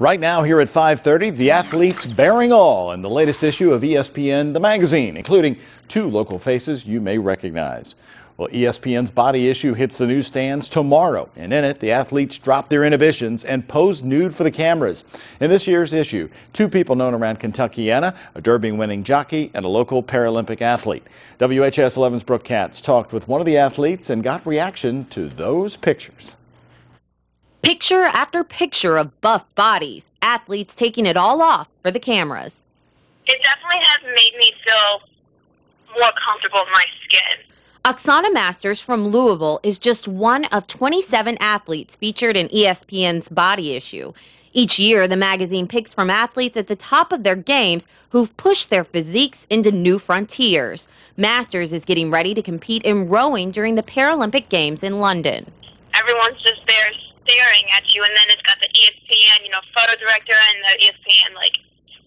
Right now here at 5:30, the athletes baring all in the latest issue of ESPN the magazine, including two local faces you may recognize. Well, ESPN's body issue hits the newsstands tomorrow, and in it, the athletes drop their inhibitions and pose nude for the cameras. In this year's issue, two people known around Kentuckiana, a Derby-winning jockey and a local Paralympic athlete. WHAS 11's Brooke Katz talked with one of the athletes and got reaction to those pictures. Picture after picture of buff bodies, athletes taking it all off for the cameras. It definitely has made me feel more comfortable in my skin. Oksana Masters from Louisville is just one of 27 athletes featured in ESPN's Body Issue. Each year, the magazine picks from athletes at the top of their games who've pushed their physiques into new frontiers. Masters is getting ready to compete in rowing during the Paralympic Games in London. Everyone's just there staring at you, and then it's got the ESPN, you know, photo director and the ESPN, like,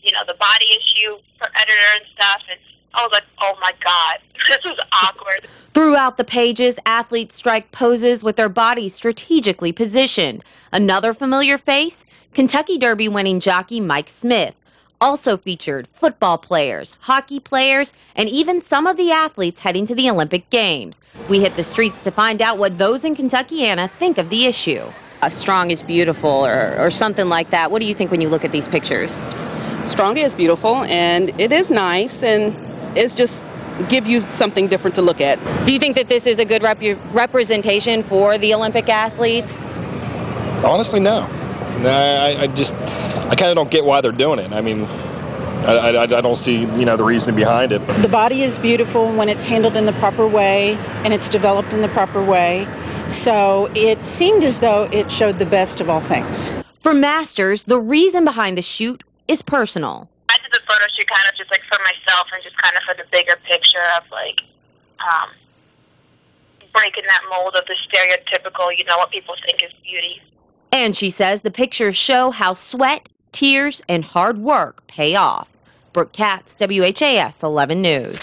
you know, the body issue editor and stuff. And I was like, oh my God, this is awkward. Throughout the pages, athletes strike poses with their bodies strategically positioned. Another familiar face? Kentucky Derby winning jockey Mike Smith. Also featured football players, hockey players, and even some of the athletes heading to the Olympic Games. We hit the streets to find out what those in Kentuckiana think of the issue A strong is beautiful or, or something like that. What do you think when you look at these pictures? Strong is beautiful and it is nice and it's just give you something different to look at. Do you think that this is a good rep representation for the Olympic athletes? Honestly, no. I, I just, I kind of don't get why they're doing it. I mean, I, I, I, don't see, you know, the reasoning behind it. The body is beautiful when it's handled in the proper way and it's developed in the proper way. So it seemed as though it showed the best of all things. For Masters, the reason behind the shoot is personal. I did the photo shoot kind of just like for myself and just kind of for the bigger picture of like um, breaking that mold of the stereotypical, you know, what people think is beauty. And she says the pictures show how sweat, tears, and hard work pay off. Brooke Katz, WHAS 11 News.